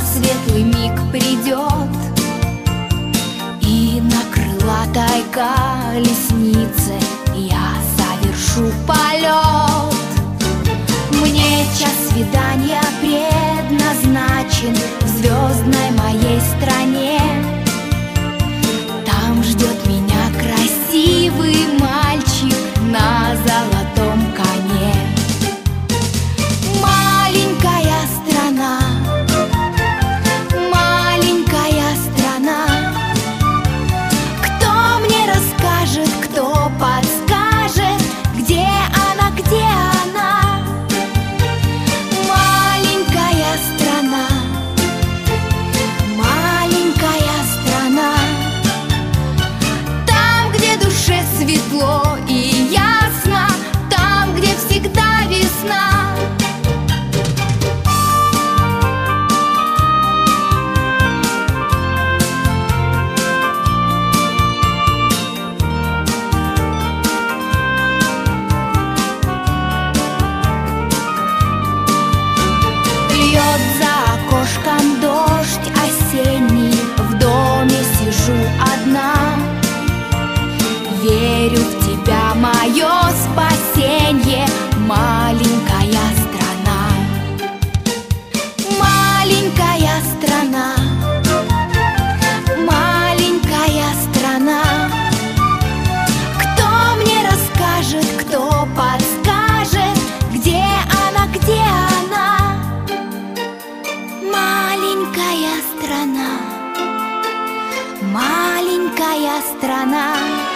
светлый миг придет И на крылатой колеснице я совершу полет. Мне час свидания великая страна.